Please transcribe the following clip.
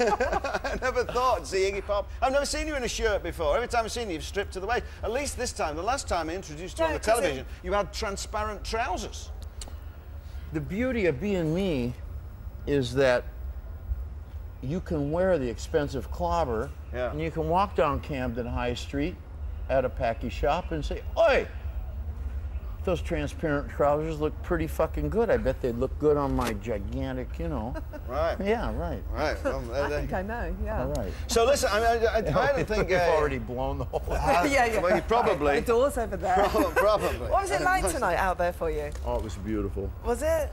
I never thought I'd see Iggy Pop. I've never seen you in a shirt before. Every time I've seen you, you've stripped to the waist. At least this time, the last time I introduced you No, on the 'cause it- television, you had transparent trousers. The beauty of being me is that you can wear the expensive clobber Yeah. and you can walk down Camden High Street at a packy shop and say, Oi, those transparent trousers look pretty fucking good. I bet they'd look good on my gigantic, you know. Right. yeah, right. Right. Well, I there- think I know, yeah. All right. So listen, I, mean, I, I, I don't think. You've uh, already blown the whole uh, yeah, yeah. Well, you probably. The door's over there. Probably. What was it like tonight out there for you? Oh, it was beautiful. Was it?